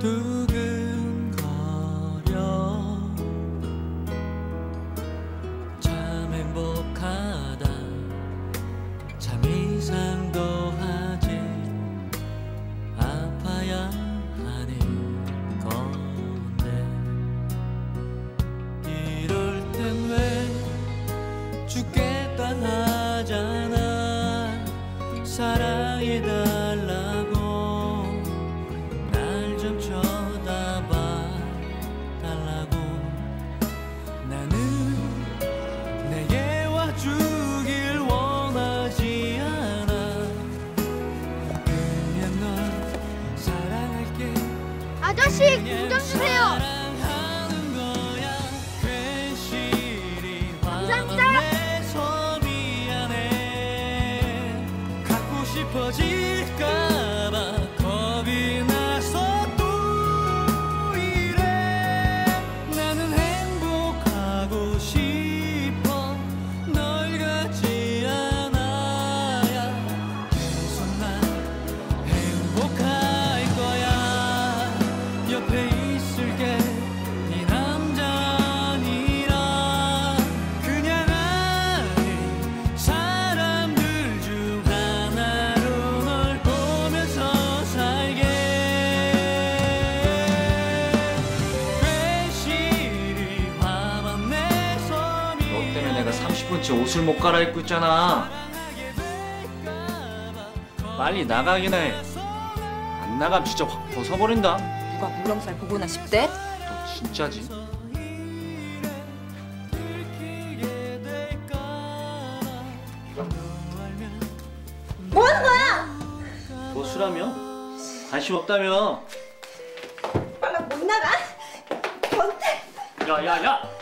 두근거려. 참 행복하다. 참 이상도 하지. 아파야 하는 건데 이럴 땐 왜 죽겠다 하잖아. 사랑해달 아저씨 공장 주세요. 내가 30분째 옷을 못 갈아입고 있잖아. 빨리 나가긴 해. 안 나가면 진짜 확 벗어버린다. 누가 물렁살 보고나 싶대? 너 진짜지? 뭐 하는 거야? 뭐 수라며? 관심 없다며? 빨라 못 나가? 변태. 야야야!